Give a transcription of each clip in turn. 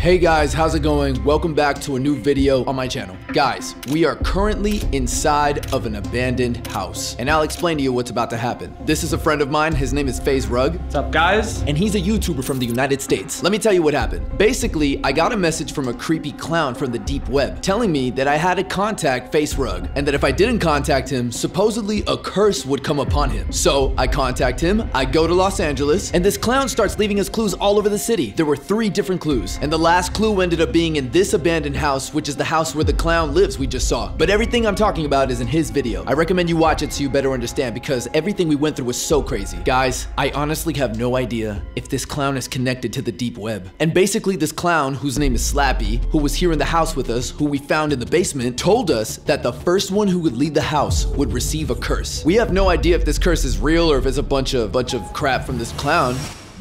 Hey guys, how's it going? Welcome back to a new video on my channel. Guys, we are currently inside of an abandoned house, and I'll explain to you what's about to happen. This is a friend of mine, his name is FaZe Rug, What's up, guys? and he's a YouTuber from the United States. Let me tell you what happened. Basically, I got a message from a creepy clown from the deep web telling me that I had to contact FaZe Rug, and that if I didn't contact him, supposedly a curse would come upon him. So I contact him, I go to Los Angeles, and this clown starts leaving us clues all over the city. There were three different clues, and the last clue ended up being in this abandoned house, which is the house where the clown lives we just saw. But everything I'm talking about is in his video. I recommend you watch it so you better understand because everything we went through was so crazy. Guys, I honestly have no idea if this clown is connected to the deep web. And basically this clown, whose name is Slappy, who was here in the house with us, who we found in the basement, told us that the first one who would leave the house would receive a curse. We have no idea if this curse is real or if it's a bunch of bunch of crap from this clown,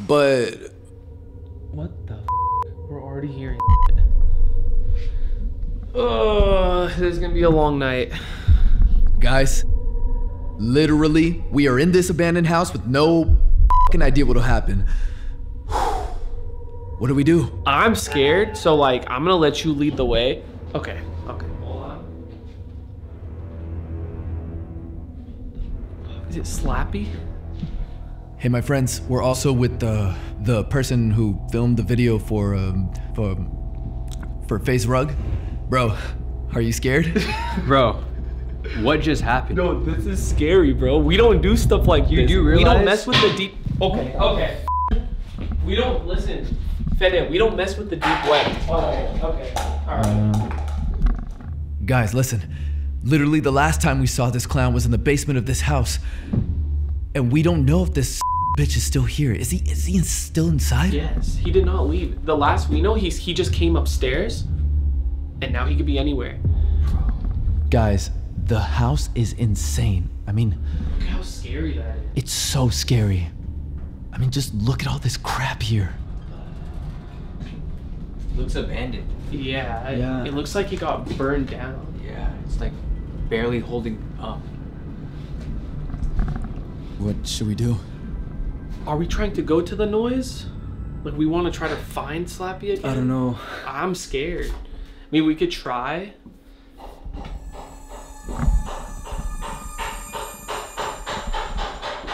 but What the f? We're already hearing Oh, this is gonna be a long night. Guys, literally, we are in this abandoned house with no fucking idea what'll happen. What do we do? I'm scared, so like I'm gonna let you lead the way. Okay, okay. Hold on. Is it Slappy? Hey, my friends, we're also with the the person who filmed the video for um for for FaZe Rug. Bro, are you scared? Bro, what just happened? No, this is scary, bro. We don't do stuff like You this. do We don't mess with the deep. Okay, okay. We don't listen, Fede. We don't mess with the deep web. Okay, okay. All right. Guys, listen. Literally, the last time we saw this clown was in the basement of this house, and we don't know if this bitch is still here. Is he? Is he still inside? Yes, he did not leave. The last we know, he's he just came upstairs, and now he could be anywhere. Guys, the house is insane. I mean, Look how scary that is. it's so scary. I mean, just look at all this crap here. Looks abandoned. Yeah, it- Yeah. It looks like he got burned down. Yeah, it's like barely holding up. What should we do? Are we trying to go to the noise? Like we want to try to find Slappy again? I don't know. I'm scared. I mean, we could try.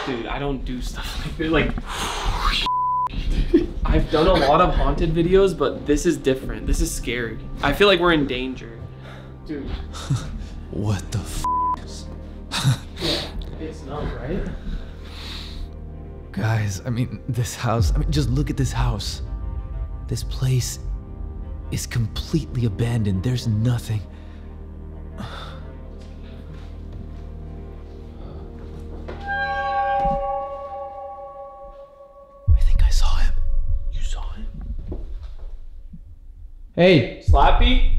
Dude, I don't do stuff like that. Like, I've done a lot of haunted videos, but this is different. This is scary. I feel like we're in danger. Dude, What the f? yeah, it's not right. Guys, I mean, this house, I mean, just look at this house. This place is completely abandoned. There's nothing. I think I saw him. You saw him? Hey, Slappy?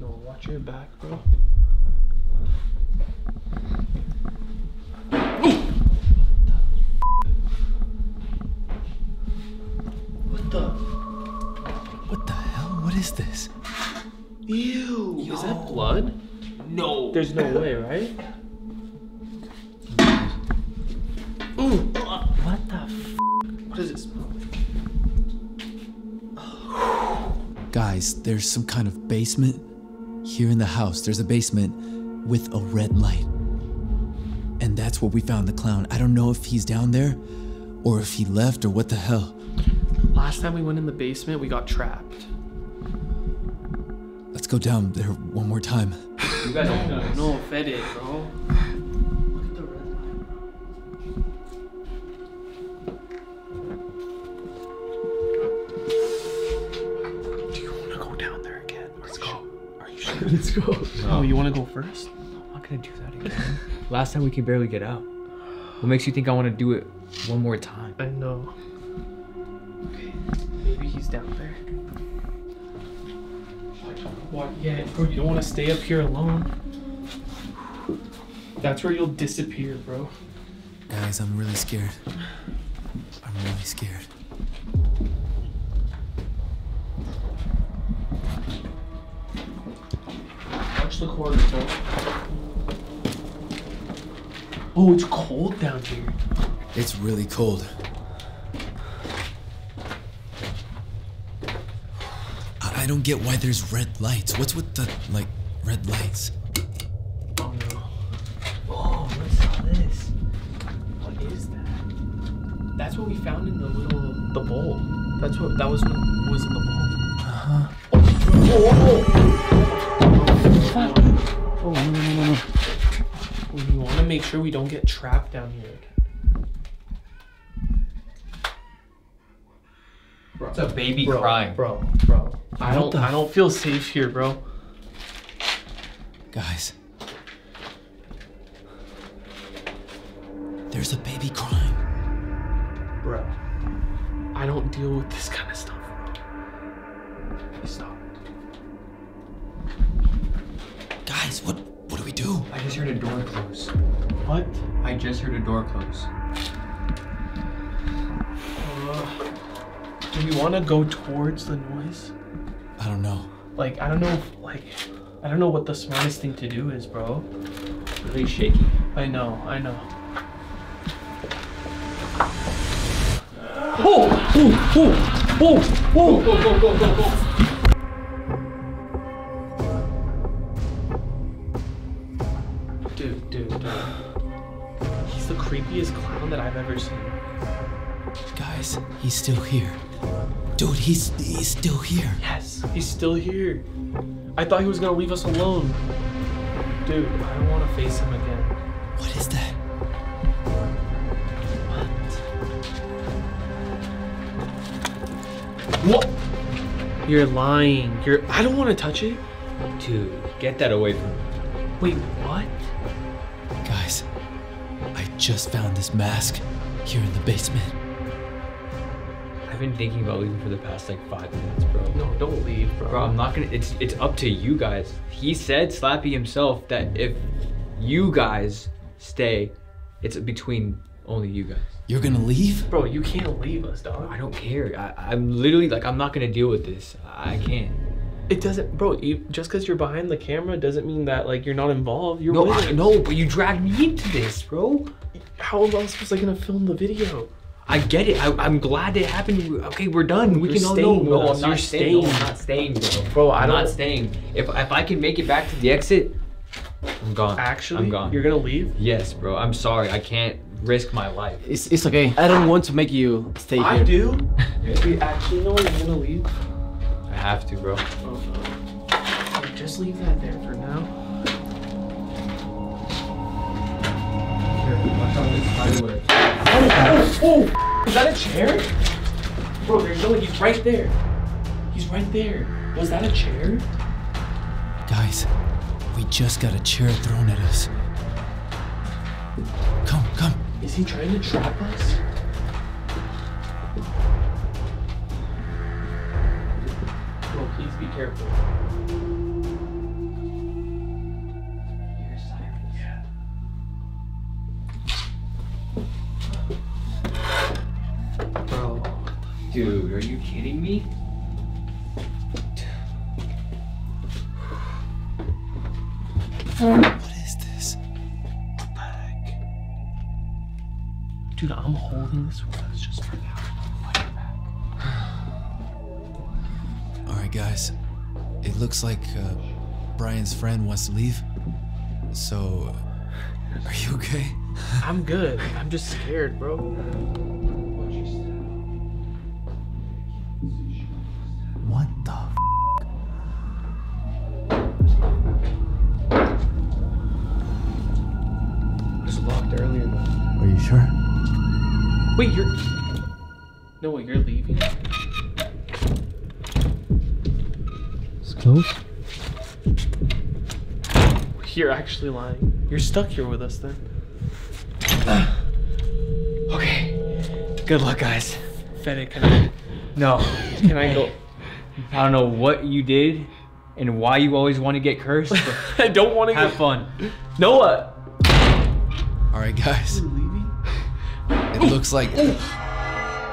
No, watch your back, bro. What the? What the hell? What is this? Ew. Is that blood? no. There's no way, right? Ooh. What the f? What does it smell like? Guys, there's some kind of basement here in the house. There's a basement with a red light. And that's where we found the clown. I don't know if he's down there or if he left or what the hell. Last time we went in the basement, we got trapped. Let's go down there one more time. You guys are No, nuts. no, fed it, bro. Look at the red light. Do you want to go down there again? Let's go. Are you sure? Let's go. Oh, you want to go first? I'm not gonna do that again. Last time we could barely get out. What makes you think I want to do it one more time? I know. Okay, maybe he's down there. What? Yeah, bro, you don't want to stay up here alone. That's where you'll disappear, bro. Guys, I'm really scared. I'm really scared. Watch the corner, bro. Oh, it's cold down here. It's really cold. I don't get why there's red lights. What's with the, like, red lights? Oh no. Oh, what's all this? What is that? That's what we found in the little the bowl. That's what that was what was in the bowl. Uh-huh. Oh, oh, oh. oh no no no no. We want to make sure we don't get trapped down here. Bro, It's a baby bro, crying. bro, bro. I What don't I don't feel safe here, bro. Guys. There's a baby crying. Bro, I don't deal with this kind of stuff. Stop. Guys, what what do we do? I just heard a door close. What? I just heard a door close. Uh, do we want to go towards the noise? I don't know. Like, I don't know, if, like, I don't know what the smartest thing to do is, bro. Really shaky. I know, I know. Whoa! Whoa! Whoa! Whoa! Whoa! Go, go, go, go, go! Dude, dude, dude. He's the creepiest clown that I've ever seen. Guys, he's still here. Dude, he's he's still here. Yes, he's still here. I thought he was gonna leave us alone. Dude, I don't wanna face him again. What is that? What? You're lying. You're. I don't want to touch it. Dude, get that away from me. Wait, what? Guys, I just found this mask here in the basement. I've been thinking about leaving for the past like five minutes, bro. No, don't leave, bro. Bro, I'm not gonna. It's it's up to you guys. He said, Slappy himself, that if you guys stay, it's between only you guys. You're gonna leave? Bro, you can't leave us, dog. I don't care. I, I'm literally like, I'm not gonna deal with this. I can't. It doesn't, bro. You, just because you're behind the camera doesn't mean that like you're not involved. You're No, with I it. know, but you dragged me into this, bro. How else was I gonna film the video? I get it. I, I'm glad it happened. Okay, we're done. We You're can all staying no, with no. I'm not You're staying. No, staying. I'm not staying, bro. Bro, I I'm not don't- staying. If if I can make it back to the exit, I'm gone. Actually, I'm gone. you're gonna leave. Yes, bro. I'm sorry. I can't risk my life. It's, it's okay. I don't want to make you stay here. I here. do. Wait, actually, no, you're gonna leave. I have to, bro. Oh, no. Just leave that there for now. Oh, oh, is that a chair? Bro, there's no, he's right there. He's right there. Was that a chair? Guys, we just got a chair thrown at us. Come, come. Is he trying to trap us? Bro, please be careful. Are you kidding me? What is this? dude, I'm holding this with us just for now. Alright, guys. It looks like uh, Brian's friend wants to leave. So, uh, are you okay? I'm good. I'm just scared, bro. Sure? Wait, you're. No, wait, you're leaving? It's close. You're actually lying. You're stuck here with us then. Okay. Good luck, guys. Fede, can I, No. can I go? I don't know what you did and why you always want to get cursed, but I don't want to have get. fun. Noah! Alright, guys. You're leaving? It looks like.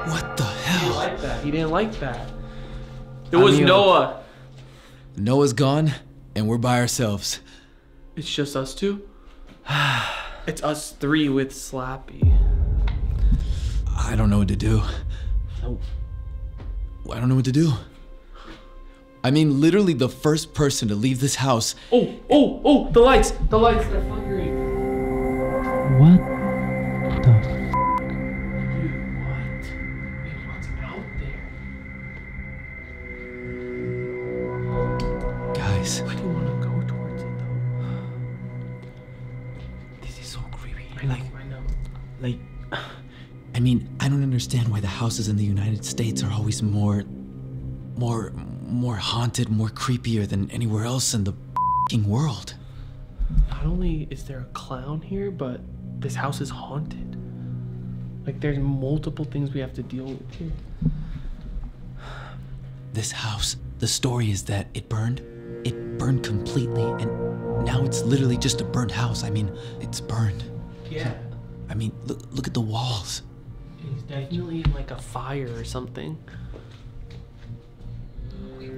What the hell? He didn't hell? like that. He didn't like that. It I was mean, Noah. Noah's gone, and we're by ourselves. It's just us two? it's us three with Slappy. I don't know what to do. No. I don't know what to do. I mean, literally the first person to leave this house. Oh, oh, oh, the lights, the lights, they're flickering. What houses in the United States are always more, more, more haunted, more creepier than anywhere else in the world. Not only is there a clown here, but this house is haunted. Like there's multiple things we have to deal with here. This house, the story is that it burned. It burned completely, and now it's literally just a burnt house. I mean, it's burned. Yeah. I mean, look, look at the walls. He's definitely in like a fire or something.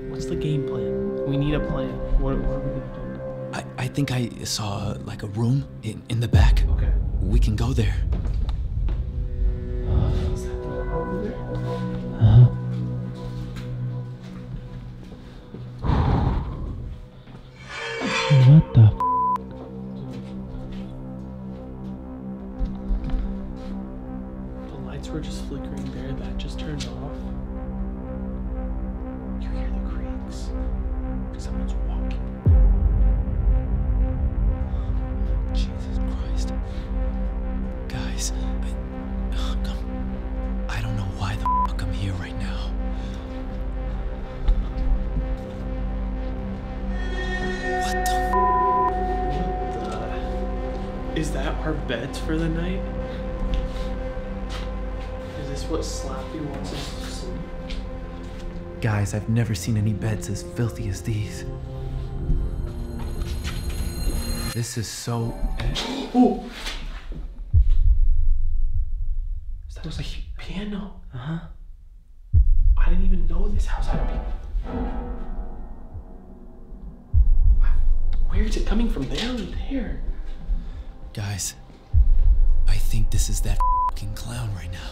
What's the game plan? We need a plan. What, what are we gonna do? I, I think I saw like a room in, in the back. Okay. We can go there. Is that our beds for the night? Is this what Slappy wants us to sleep? Guys, I've never seen any beds as filthy as these. This is so. Oh! That was a piano. Uh huh. I didn't even know this house had a piano. Where is it coming from? There there? Guys, I think this is that fucking clown right now.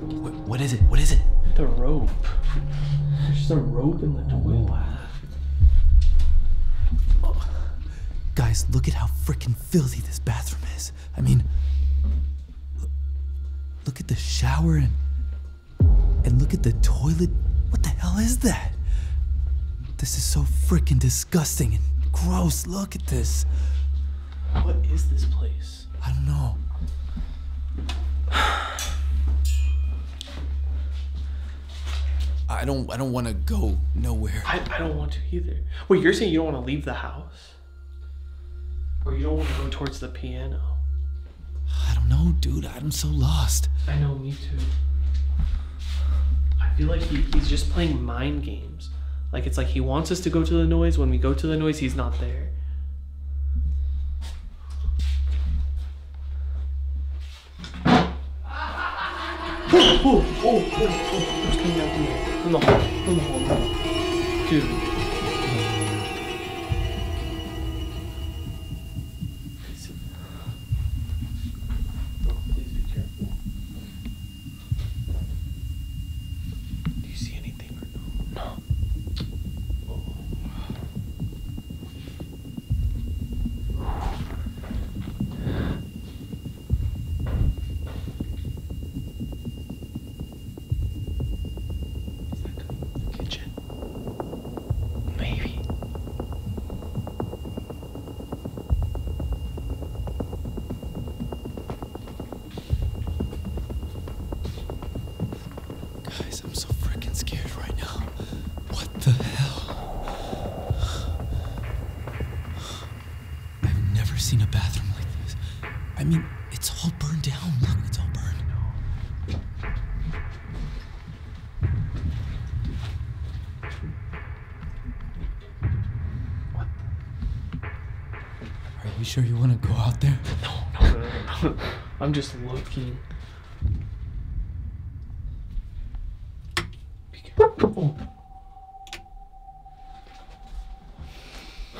What, what is it? What is it? The rope. There's just a rope in the toilet. Guys, look at how freaking filthy this bathroom is. I mean, look, look at the shower and and look at the toilet. What the hell is that? This is so freaking disgusting and gross. Look at this. What is this place? I don't know. I don't I don't want to go nowhere. I, I don't want to either. Wait, you're saying you don't want to leave the house? Or you don't want to go towards the piano? I don't know, dude. I'm so lost. I know, me too. I feel like he, he's just playing mind games. Like it's like he wants us to go to the noise. When we go to the noise, he's not there. Oh, oh, oh, oh, oh. Dude. You sure you want to go out there? No, no, no, no. I'm just looking. Be careful. I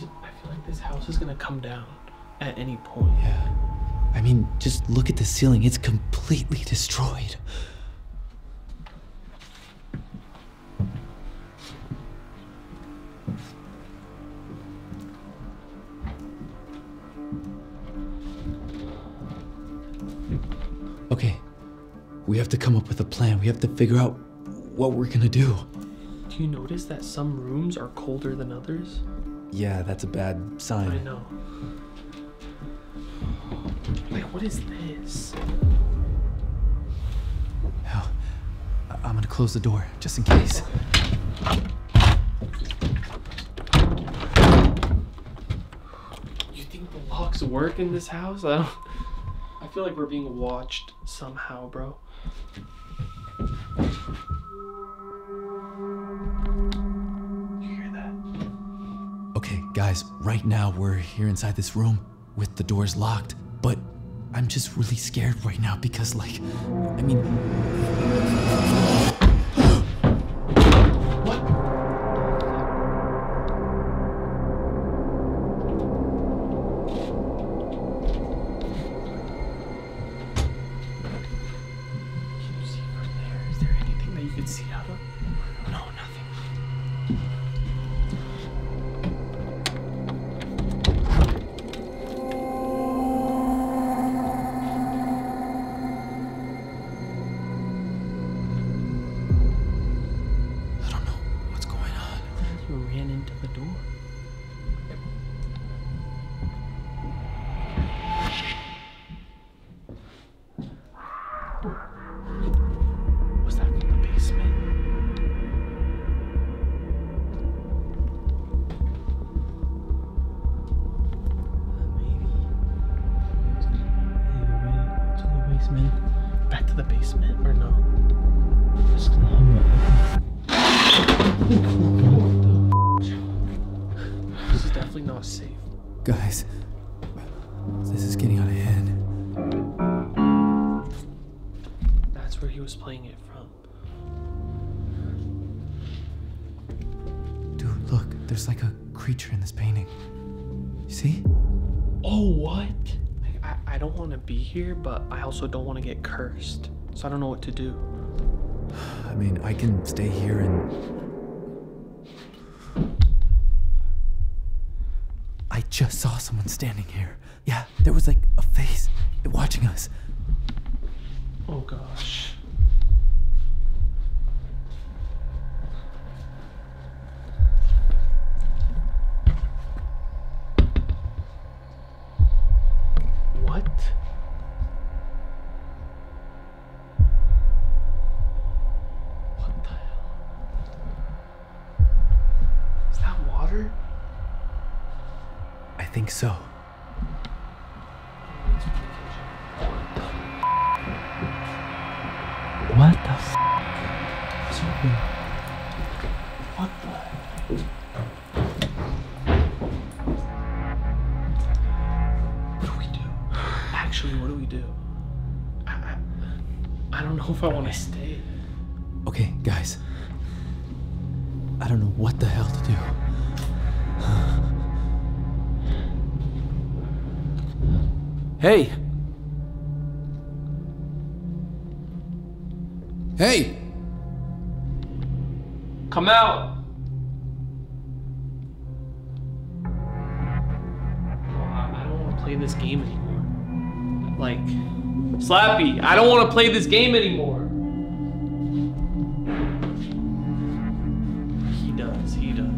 feel like this house is gonna come down at any point. Yeah. I mean, just look at the ceiling. It's completely destroyed. Have to come up with a plan. We have to figure out what we're gonna do. Do you notice that some rooms are colder than others? Yeah, that's a bad sign. I know. Like, what is this? Hell, I- I'm gonna close the door just in case. You think the locks work in this house? I don't. I feel like we're being watched somehow, bro. Okay, guys, right now we're here inside this room with the doors locked, but I'm just really scared right now because, like, I mean, there this is getting out of hand. That's where he was playing it from. Dude, look, there's like a creature in this painting. You see? Oh, what? Like, I, I don't want to be here, but I also don't want to get cursed. So I don't know what to do. I mean, I can stay here and. I just saw someone standing here. Yeah, there was like a face watching us. Oh gosh. What? What the hell? Is that water? I think so. If I want to stay. Okay, guys. I don't know what the hell to do. Hey! Hey! Come out! I I don't want to play this game anymore. Like, Slappy, I don't want to play this game anymore. He does, he does.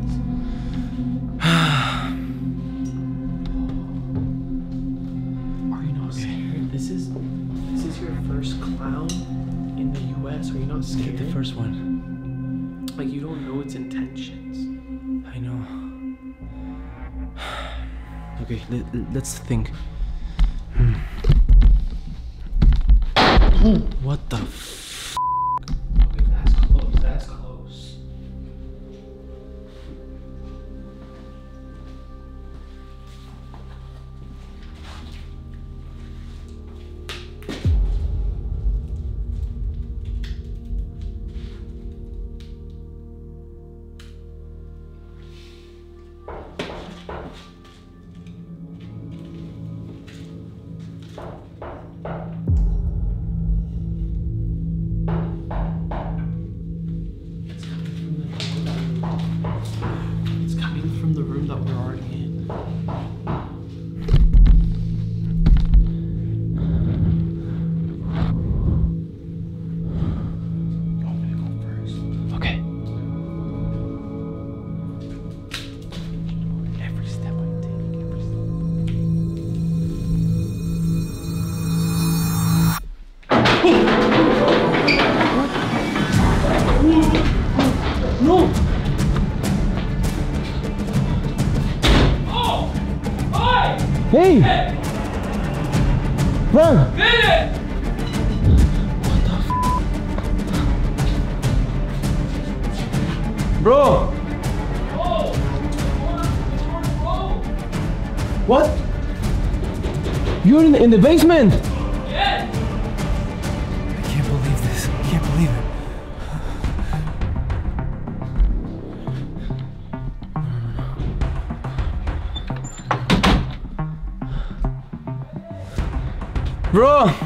Are you not scared? This is this is your first clown in the US. Are you not scared? Get The first one. Like you don't know its intentions. I know. Okay, let's think. What the Bro! What? You're in the, in the basement! I can't believe this. I can't believe it. Bro!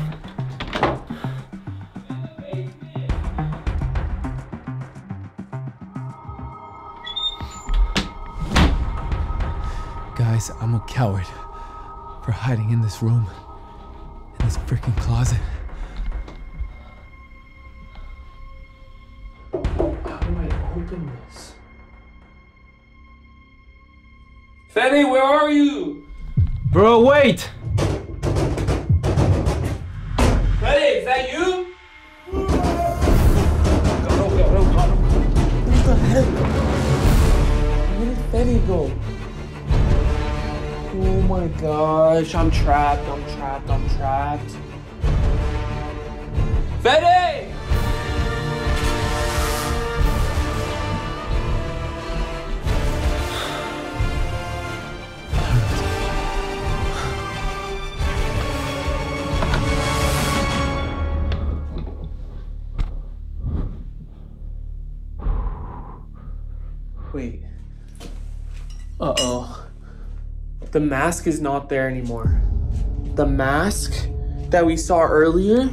Coward for hiding in this room, in this freaking closet. How do I open this? Fede, where are you? Bro, wait! Gosh, I'm trapped, I'm trapped, I'm trapped. Fede! The mask is not there anymore. The mask that we saw earlier,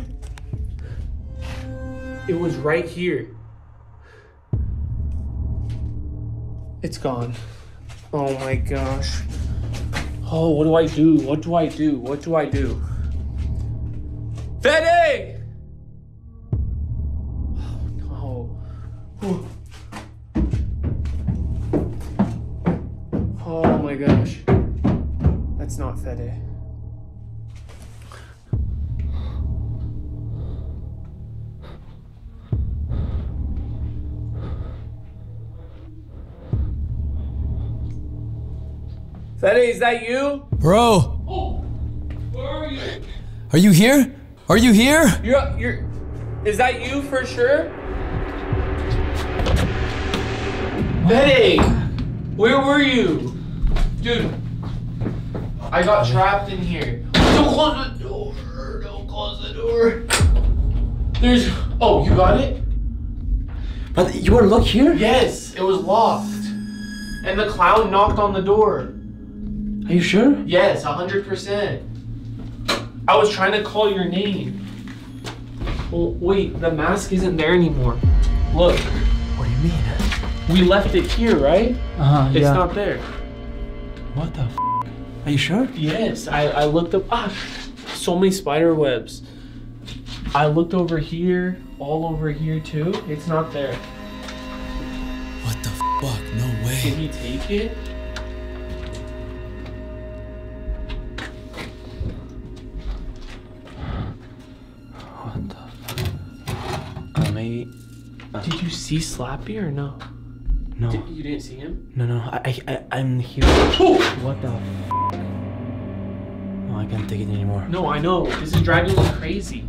it was right here. It's gone. Oh my gosh. Oh, what do I do? What do I do? What do I do? Fede, is that you? Bro, Oh, where are you? are you here? Are you here? You're, you're, is that you for sure? Fede, where were you? Dude, I got trapped in here. Don't close the door. Don't close the door. There's, oh, you got it? But you were locked here? Yes, it was locked. And the clown knocked on the door. Are you sure? Yes, 100%. I was trying to call your name. Well, wait, the mask isn't there anymore. Look, What do you mean? we left it here, right? Uh-huh, It's yeah. not there. What the f? Are you sure? Yes, I, I looked up. Ah, so many spider webs. I looked over here, all over here too. It's not there. What the fuck? No Did way. he take it? Did you see Slappy or no? No. Did, you didn't see him? No, no, I, I, I I'm here. Oh! What the f? No, I can't take it anymore. No, I know. This is driving me crazy.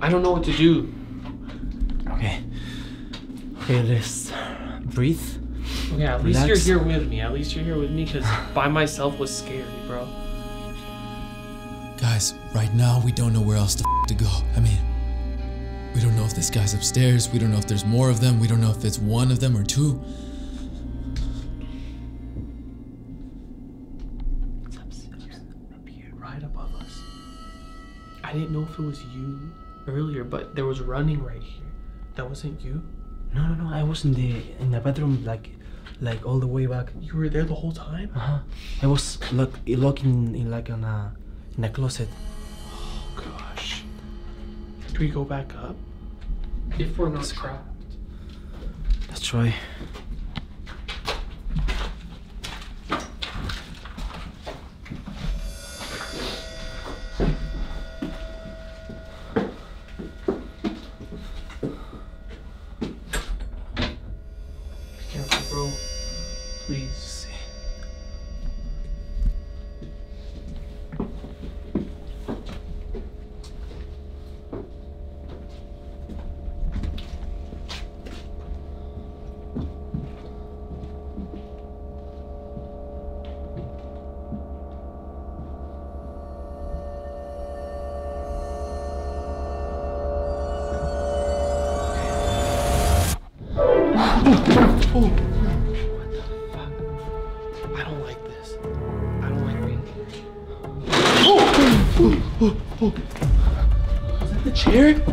I don't know what to do. Okay. Okay, let's breathe. Okay, at least you're here with me. At least you're here with me because by myself was scary, bro. Guys, right now we don't know where else the f- to go. I mean, we don't know if this guy's upstairs. We don't know if there's more of them. We don't know if it's one of them or two. It's upstairs, up here, right above us. I didn't know if it was you earlier, but there was running right here. That wasn't you. No, no, no. I was in the in the bedroom, like, like all the way back. You were there the whole time. Uh huh. I was lock, locked in, in like in a in a closet. Do we go back up? If we're not trapped. Let's try.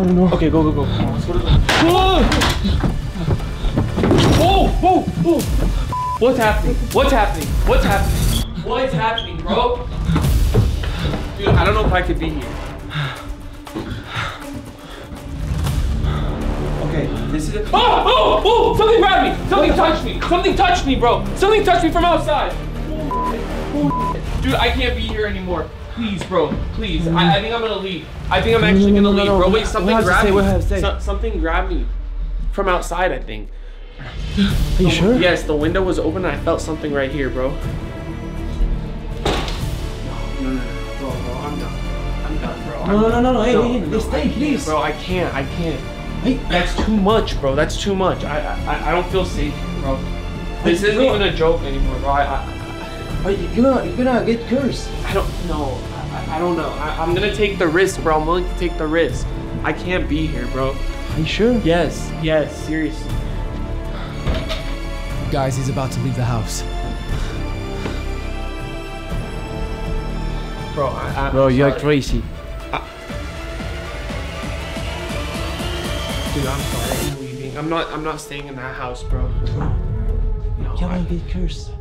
I don't know. Okay, go, go, go. Come on, let's go to the. Whoa! Whoa! Whoa! Whoa! What's happening? What's happening? What's happening? What's happening, bro? Dude, I don't know if I could be here. Okay, this is. A- Oh! Oh! Oh! Something grabbed me! Something touched me! Something touched me, bro! Something touched me from outside! Dude, I can't be here anymore. Please, bro. Please. I, I think I'm gonna leave. I think I'm actually gonna leave, bro. Wait, something What grabbed say? me. What has to say? So- something grabbed me from outside, I think. Are you sure? Yes, the window was open and I felt something right here, bro. No, no, no, bro, bro, I'm done. I'm done, bro. No, no, no, no, no. Hey, No, hey, no, stay, can't, please. Bro, I can't. I can't. Hey, That's too much, bro. That's too much. I I, I don't feel safe, bro. This isn't even a joke anymore, bro. I I, are you gonna, you're gonna get cursed. I don't know. I, I- I don't know. I, I'm gonna take the risk, bro. I'm willing to take the risk. I can't be here, bro. Are you sure? Yes, yes, seriously. Guys, he's about to leave the house. Bro, I, I, Bro, I'm you are sorry. crazy. Dude, I'm sorry. I'm leaving. I'm not. I'm not staying in that house, bro. No, You're gonna I, get cursed.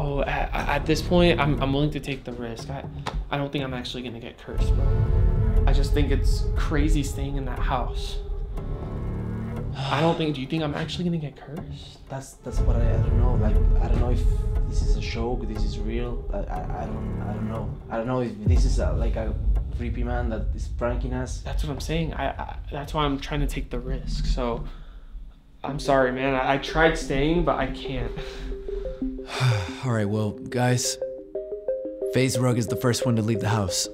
Bro. At, at this point, I'm, I'm willing to take the risk. I, I don't think I'm actually gonna get cursed, bro. I just think it's crazy staying in that house. I don't think. Do you think I'm actually gonna get cursed? That's that's what I, I don't know. Like I don't know if this is a joke, this is real. I, I, I don't I don't know. I don't know if this is a, like a creepy man that is pranking us. That's what I'm saying. I, I that's why I'm trying to take the risk. So, I'm sorry, man. I, I tried staying, but I can't. All right, well, guys, FaZe Rug is the first one to leave the house.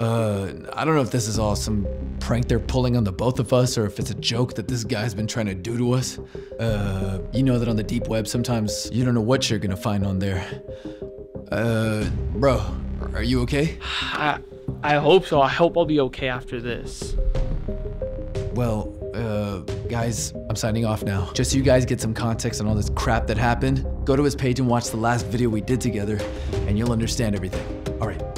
Uh, I don't know if this is all some prank they're pulling on the both of us or if it's a joke that this guy's been trying to do to us. Uh, you know that on the deep web, sometimes you don't know what you're gonna find on there. Uh, bro, are you okay? I I hope so. I hope I'll be okay after this. Well, uh, guys, I'm signing off now. Just so you guys get some context on all this crap that happened, go to his page and watch the last video we did together, and you'll understand everything. All right.